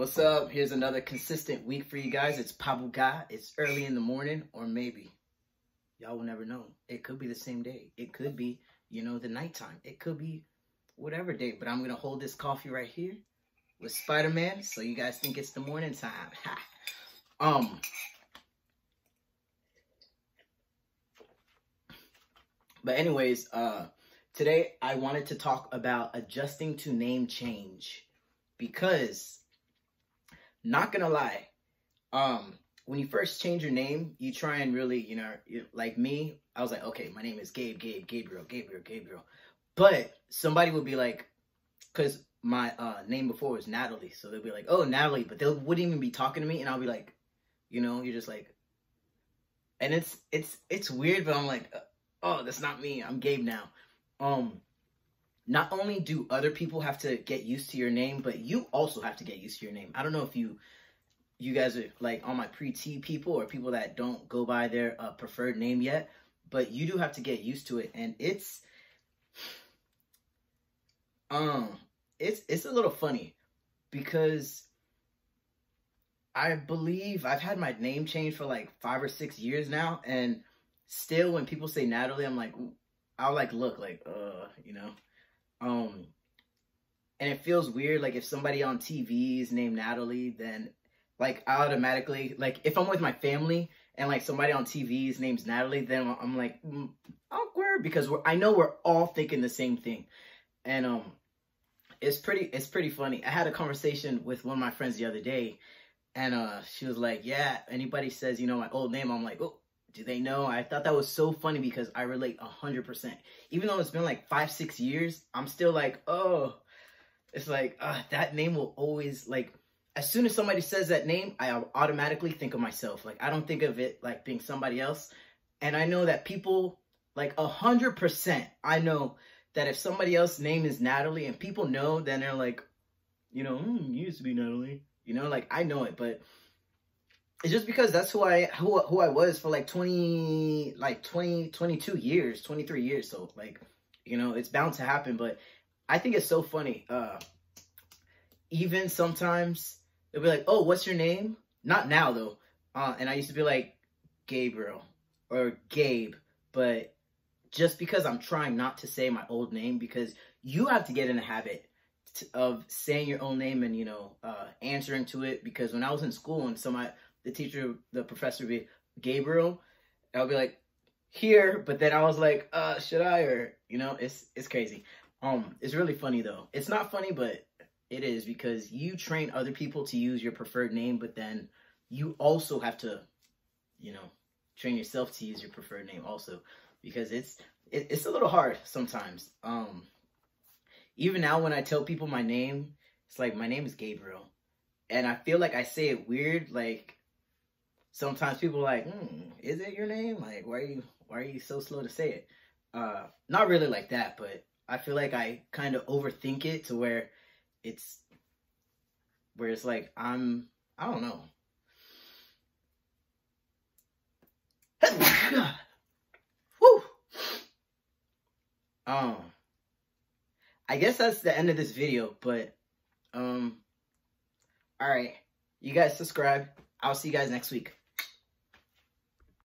What's up? Here's another consistent week for you guys. It's Paboga. It's early in the morning, or maybe y'all will never know. It could be the same day. It could be, you know, the nighttime. It could be whatever day. But I'm gonna hold this coffee right here with Spider-Man, so you guys think it's the morning time. um. But anyways, uh, today I wanted to talk about adjusting to name change because not gonna lie, um, when you first change your name, you try and really, you know, like me, I was like, okay, my name is Gabe, Gabe, Gabriel, Gabriel, Gabriel. But somebody would be like, because my uh, name before was Natalie, so they'll be like, oh, Natalie, but they wouldn't even be talking to me, and I'll be like, you know, you're just like, and it's it's it's weird, but I'm like, oh, that's not me. I'm Gabe now. Um, not only do other people have to get used to your name, but you also have to get used to your name. I don't know if you you guys are like on my pre-T people or people that don't go by their uh, preferred name yet, but you do have to get used to it, and it's um it's it's a little funny because I believe I've had my name changed for like five or six years now, and still when people say Natalie, I'm like, I'll like look like, uh, you know. Um, and it feels weird. Like if somebody on TV is named Natalie, then like I automatically, like if I'm with my family and like somebody on TV's name's Natalie, then I'm like mm, awkward because we're, I know we're all thinking the same thing, and um, it's pretty it's pretty funny. I had a conversation with one of my friends the other day, and uh, she was like, "Yeah, anybody says you know my old name, I'm like, oh, do they know? I thought that was so funny because I relate 100%. Even though it's been like five, six years, I'm still like, oh, it's like, uh, that name will always, like, as soon as somebody says that name, I automatically think of myself. Like, I don't think of it like being somebody else. And I know that people, like, 100%, I know that if somebody else's name is Natalie and people know, then they're like, you know, mm, used to be Natalie. You know, like, I know it, but it's just because that's who I who who I was for like 20 like 20 22 years, 23 years. So like, you know, it's bound to happen, but I think it's so funny. Uh even sometimes they'll be like, "Oh, what's your name?" Not now though. Uh and I used to be like Gabriel or Gabe, but just because I'm trying not to say my old name because you have to get in a habit of saying your own name and you know uh answering to it because when I was in school and somebody the teacher, the professor would be Gabriel. I'll be like, here, but then I was like, uh, should I? Or, you know, it's, it's crazy. Um, it's really funny though. It's not funny, but it is because you train other people to use your preferred name, but then you also have to, you know, train yourself to use your preferred name also because it's, it, it's a little hard sometimes. Um, even now when I tell people my name, it's like, my name is Gabriel. And I feel like I say it weird, like, sometimes people are like, hmm, is it your name? Like, why are you why are you so slow to say it? Uh, not really like that, but I feel like I kind of overthink it to where it's where it's like I'm I don't know. Whew. Um, I guess that's the end of this video, but um, all right, you guys subscribe. I'll see you guys next week.